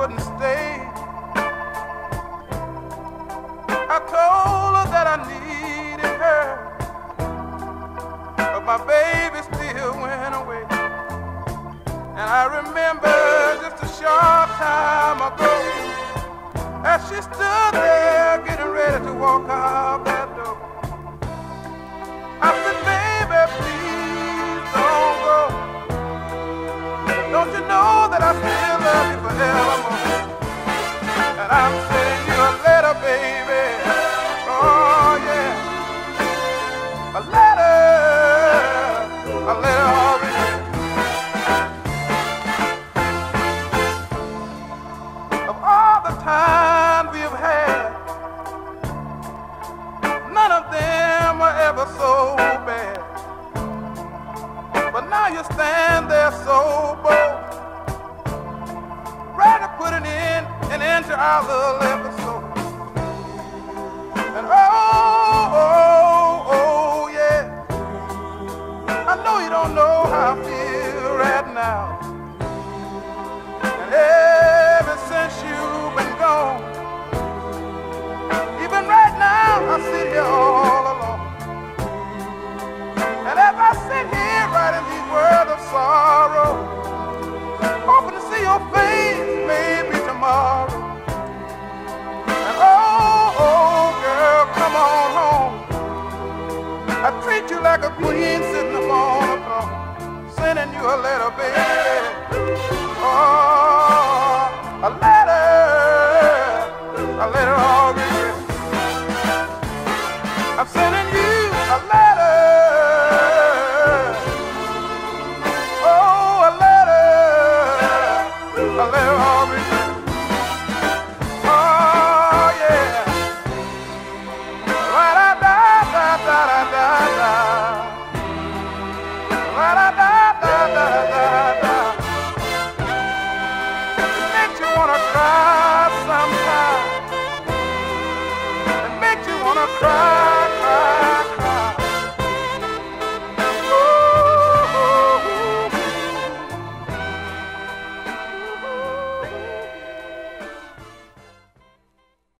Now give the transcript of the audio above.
wouldn't stay. I told her that I needed her, but my baby still went away. And I remember just a short time ago, as she stood there getting ready to walk out that door. I said, baby, please don't go. Don't you know I still love you? And I'm sending you a letter, baby. Oh, yeah. A letter. A letter. Of all the times we've had, none of them were ever so bad. But now you stand there so bold, And oh, oh, oh, yeah. I know you don't know how I feel right now. And ever since you've like a queen sitting up on a throne, sending you a letter, baby. Da da